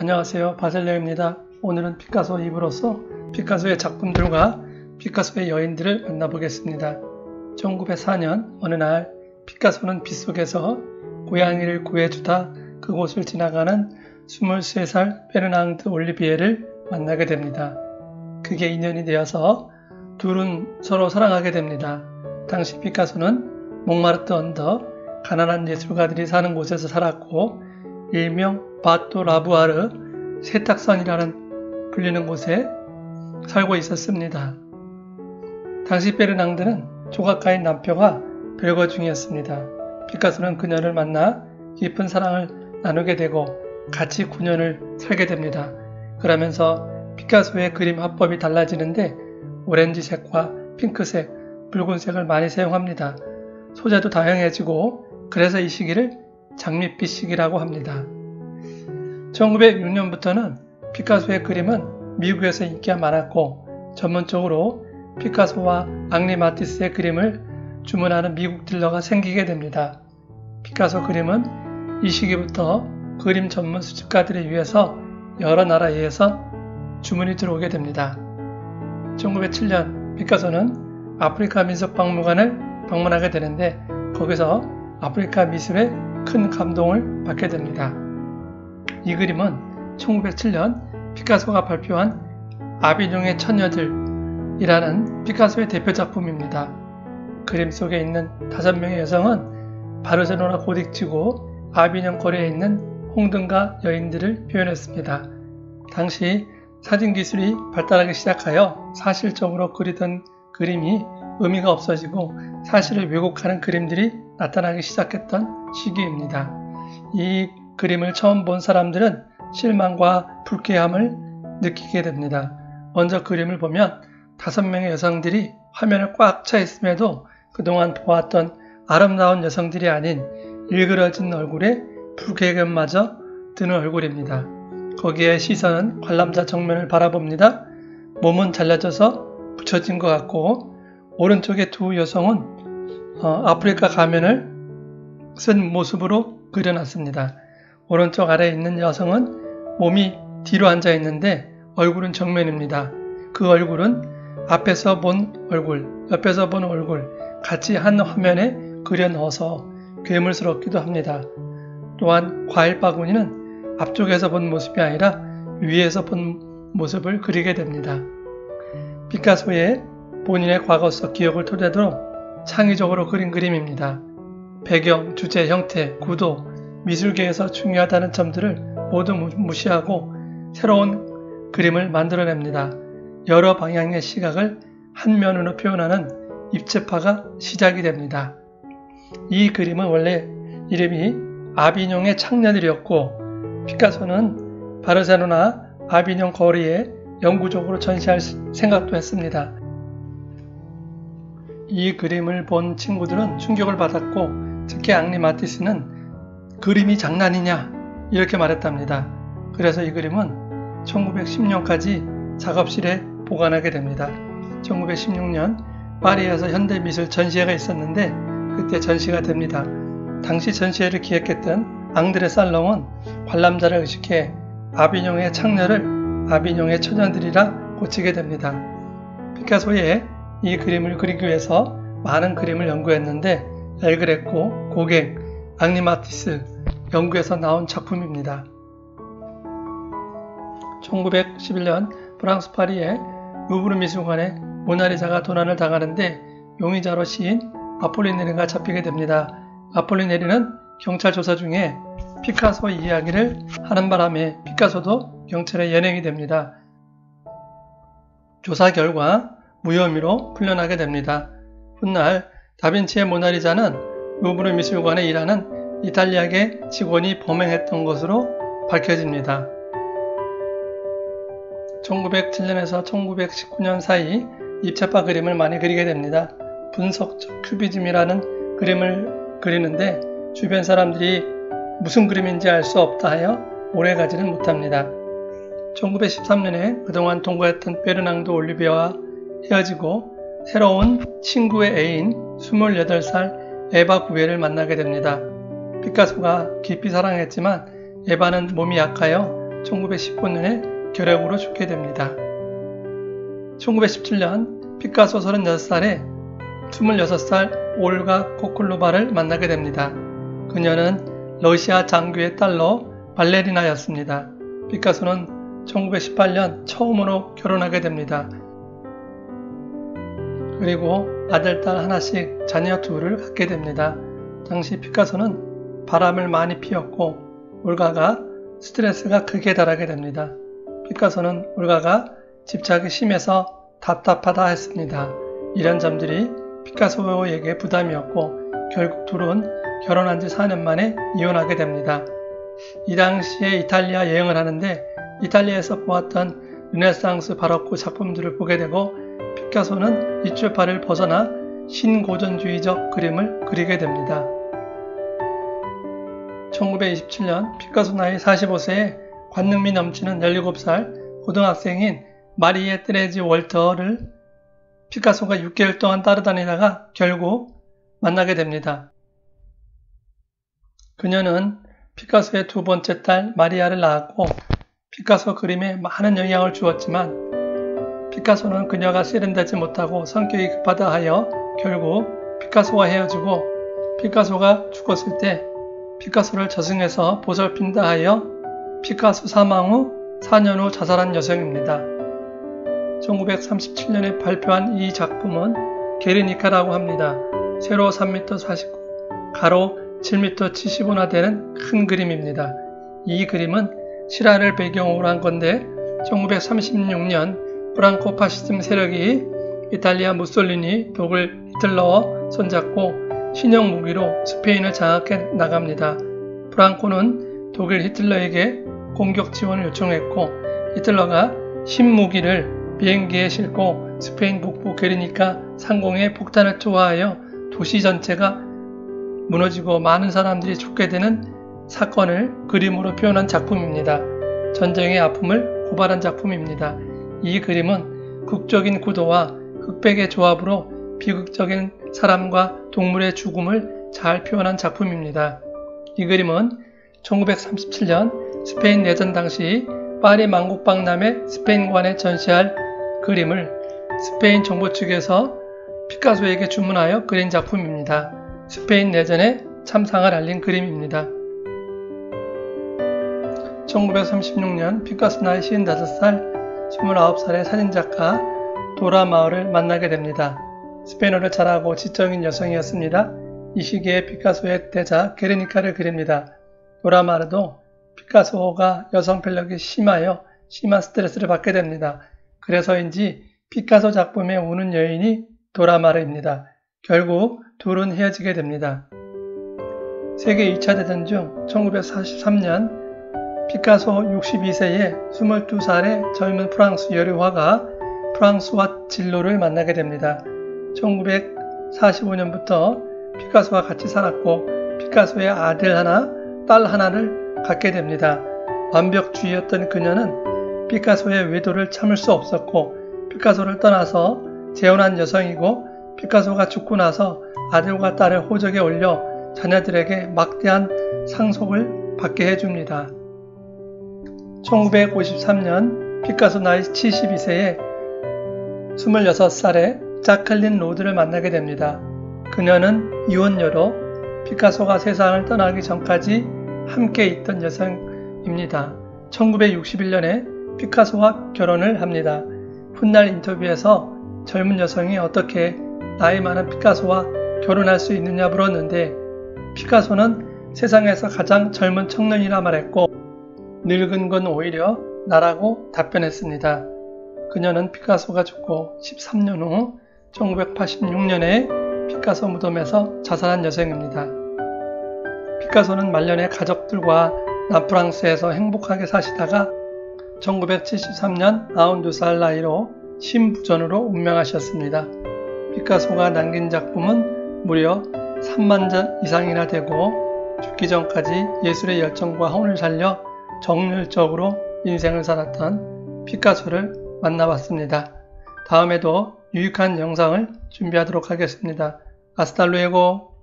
안녕하세요. 바셀레입니다. 오늘은 피카소 2부로서 피카소의 작품들과 피카소의 여인들을 만나보겠습니다. 1904년 어느 날 피카소는 빗속에서 고양이를 구해주다 그곳을 지나가는 23살 페르낭드 올리비에를 만나게 됩니다. 그게 인연이 되어서 둘은 서로 사랑하게 됩니다. 당시 피카소는 몽마르트 언덕 가난한 예술가들이 사는 곳에서 살았고 일명 바토 라부아르 세탁선이라는 불리는 곳에 살고 있었습니다. 당시 베르낭드는 조각가인 남편과 별거 중이었습니다. 피카소는 그녀를 만나 깊은 사랑을 나누게 되고 같이 9년을 살게 됩니다. 그러면서 피카소의 그림 화법이 달라지는데 오렌지색과 핑크색, 붉은색을 많이 사용합니다. 소재도 다양해지고 그래서 이 시기를 장밋빛 시기라고 합니다. 1906년부터는 피카소의 그림은 미국에서 인기가 많았고 전문적으로 피카소와 앙리 마티스의 그림을 주문하는 미국 딜러가 생기게 됩니다. 피카소 그림은 이 시기부터 그림 전문 수집가들에 의해서 여러 나라에서 주문이 들어오게 됩니다. 1907년 피카소는 아프리카 민속 박물관을 방문하게 되는데 거기서 아프리카 미술에 큰 감동을 받게 됩니다. 이 그림은 1907년 피카소가 발표한 아비뇽의 처녀들이라는 피카소의 대표 작품입니다. 그림 속에 있는 다섯 명의 여성은 바르셀로나 고딕지구 아비뇽 거리에 있는 홍등가 여인들을 표현했습니다. 당시 사진 기술이 발달하기 시작하여 사실적으로 그리던 그림이 의미가 없어지고 사실을 왜곡하는 그림들이 나타나기 시작했던 시기입니다. 이 그림을 처음 본 사람들은 실망과 불쾌함을 느끼게 됩니다. 먼저 그림을 보면 다섯 명의 여성들이 화면을 꽉 차 있음에도 그동안 보았던 아름다운 여성들이 아닌 일그러진 얼굴에 불쾌감마저 드는 얼굴입니다. 거기에 시선은 관람자 정면을 바라봅니다. 몸은 잘라져서 붙여진 것 같고 오른쪽의 두 여성은 어, 아프리카 가면을 쓴 모습으로 그려놨습니다. 오른쪽 아래에 있는 여성은 몸이 뒤로 앉아 있는데 얼굴은 정면입니다. 그 얼굴은 앞에서 본 얼굴, 옆에서 본 얼굴 같이 한 화면에 그려 넣어서 괴물스럽기도 합니다. 또한 과일 바구니는 앞쪽에서 본 모습이 아니라 위에서 본 모습을 그리게 됩니다. 피카소의 본인의 과거 속 기억을 토대로 창의적으로 그린 그림입니다. 배경, 주제, 형태, 구도, 미술계에서 중요하다는 점들을 모두 무시하고 새로운 그림을 만들어냅니다. 여러 방향의 시각을 한 면으로 표현하는 입체파가 시작이 됩니다. 이 그림은 원래 이름이 아비뇽의 창녀들이었고 피카소는 바르셀로나 아비뇽 거리에 영구적으로 전시할 생각도 했습니다. 이 그림을 본 친구들은 충격을 받았고 특히 앙리 마티스는 그림이 장난이냐 이렇게 말했답니다. 그래서 이 그림은 1910년까지 작업실에 보관하게 됩니다. 1916년 파리에서 현대미술 전시회가 있었는데 그때 전시가 됩니다. 당시 전시회를 기획했던 앙드레 살롱은 관람자를 의식해 아비뇽의 창녀를 아비뇽의 처녀들이라 고치게 됩니다. 피카소의 이 그림을 그리기 위해서 많은 그림을 연구했는데 엘그레코, 고갱, 앙리마티스 연구에서 나온 작품입니다. 1911년 프랑스 파리의 루브르 미술관에 모나리자가 도난을 당하는데 용의자로 시인 아폴리네리가 잡히게 됩니다. 아폴리네리는 경찰 조사 중에 피카소 이야기를 하는 바람에 피카소도 경찰에 연행이 됩니다. 조사 결과 무혐의로 풀려나게 됩니다. 훗날 다빈치의 모나리자는 루브르 미술관에 일하는 이탈리아계 직원이 범행했던 것으로 밝혀집니다. 1907년에서 1919년 사이 입체파 그림을 많이 그리게 됩니다. 분석적 큐비즘이라는 그림을 그리는데 주변 사람들이 무슨 그림인지 알 수 없다 하여 오래 가지는 못합니다. 1913년에 그동안 동거했던 베르낭도 올리비아와 헤어지고 새로운 친구의 애인 28살 에바 구에를 만나게 됩니다. 피카소가 깊이 사랑했지만 에바는 몸이 약하여 1919년에 결핵으로 죽게 됩니다. 1917년 피카소 36살에 26살 올가 코클로바를 만나게 됩니다. 그녀는 러시아 장교의 딸로 발레리나였습니다. 피카소는 1918년 처음으로 결혼하게 됩니다. 그리고 아들, 딸 하나씩 자녀 둘을 갖게 됩니다. 당시 피카소는 바람을 많이 피웠고 올가가 스트레스가 크게 달하게 됩니다. 피카소는 올가가 집착이 심해서 답답하다 했습니다. 이런 점들이 피카소에게 부담이었고 결국 둘은 결혼한 지 4년 만에 이혼하게 됩니다. 이 당시에 이탈리아 여행을 하는데 이탈리아에서 보았던 르네상스 바로크 작품들을 보게 되고 피카소는 이출파를 벗어나 신고전주의적 그림을 그리게 됩니다. 1927년 피카소 나이 45세에 관능미 넘치는 17살 고등학생인 마리에 트레지 월터를 피카소가 6개월 동안 따라다니다가 결국 만나게 됩니다. 그녀는 피카소의 두 번째 딸 마리아를 낳았고 피카소 그림에 많은 영향을 주었지만 피카소는 그녀가 세련되지 못하고 성격이 급하다 하여 결국 피카소와 헤어지고 피카소가 죽었을 때 피카소를 저승에서 보살핀다 하여 피카소 사망 후 4년 후 자살한 여성입니다. 1937년에 발표한 이 작품은 게르니카라고 합니다. 세로 3m 49, 가로 7m 75나 되는 큰 그림입니다. 이 그림은 실화를 배경으로 한 건데 1936년 프랑코 파시즘 세력이 이탈리아 무솔리니 독일 히틀러와 손잡고 신형 무기로 스페인을 장악해 나갑니다. 프랑코는 독일 히틀러에게 공격 지원을 요청했고 히틀러가 신무기를 비행기에 싣고 스페인 북부 게르니카 상공에 폭탄을 투하하여 도시 전체가 무너지고 많은 사람들이 죽게 되는 사건을 그림으로 표현한 작품입니다. 전쟁의 아픔을 고발한 작품입니다. 이 그림은 극적인 구도와 흑백의 조합으로 비극적인 사람과 동물의 죽음을 잘 표현한 작품입니다. 이 그림은 1937년 스페인 내전 당시 파리 만국박람회 스페인관에 전시할 그림을 스페인 정부 측에서 피카소에게 주문하여 그린 작품입니다. 스페인 내전의 참상을 알린 그림입니다. 1936년 피카소 나이 55살, 29살의 사진작가 도라 마르를 만나게 됩니다. 스페인어를 잘하고 지적인 여성이었습니다. 이 시기에 피카소의 대자 게르니카를 그립니다. 도라 마르도 피카소가 여성 편력이 심하여 심한 스트레스를 받게 됩니다. 그래서인지 피카소 작품에 우는 여인이 도라마르입니다. 결국 둘은 헤어지게 됩니다. 세계 2차 대전 중 1943년 피카소 62세의 22살의 젊은 프랑스 여류화가 프랑스와 진로를 만나게 됩니다. 1945년부터 피카소와 같이 살았고 피카소의 아들 하나, 딸 하나를 갖게 됩니다. 완벽주의였던 그녀는 피카소의 외도를 참을 수 없었고 피카소를 떠나서 재혼한 여성이고 피카소가 죽고 나서 아들과 딸을 호적에 올려 자녀들에게 막대한 상속을 받게 해줍니다. 1953년 피카소 나이 72세에 26살에 자클린 로드를 만나게 됩니다. 그녀는 이혼녀로 피카소가 세상을 떠나기 전까지 함께 있던 여성입니다. 1961년에 피카소와 결혼을 합니다. 훗날 인터뷰에서 젊은 여성이 어떻게 나이 많은 피카소와 결혼할 수 있느냐 물었는데 피카소는 세상에서 가장 젊은 청년이라 말했고 늙은 건 오히려 나라고 답변했습니다. 그녀는 피카소가 죽고 13년 후 1986년에 피카소 무덤에서 자살한 여성입니다. 피카소는 말년에 가족들과 남프랑스에서 행복하게 사시다가 1973년 92살 나이로 신부전으로 운명하셨습니다. 피카소가 남긴 작품은 무려 3만 전 이상이나 되고 죽기 전까지 예술의 열정과 혼을 살려 정열적으로 인생을 살았던 피카소를 만나봤습니다. 다음에도 유익한 영상을 준비하도록 하겠습니다. 아스탈루에고